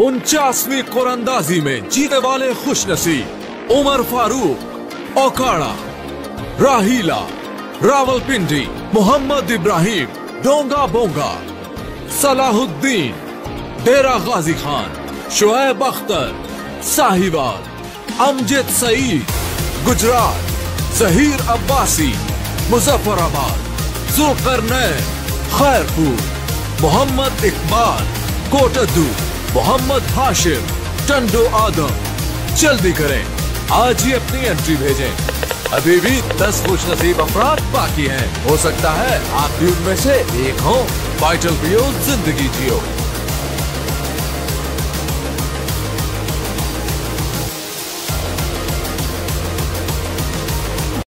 उनचासवीं कुरंदाजी में जीतने वाले खुश नसीब उमर फारूक, ओकाड़ा, राहीला, रावलपिंडी, मोहम्मद इब्राहिम, डोंगा बोंगा, सलाहुद्दीन, डेरा गाजी खान शुएब अख्तर, साहिवाल, अमजद सईद, गुजरात, जहीर अब्बासी, मुजफ्फराबाद, जुलकरनैन, खैरपुर, मोहम्मद इकबाल, कोटद्दू। मोहम्मद हाशिम, टंडो आदम। जल्दी करें। आज ही अपनी एंट्री भेजें। अभी भी दस खुश नसीब अफराद बाकी हैं। हो सकता है आप भी उनमें से एक हो। वाइटल ज़िंदगी जियो।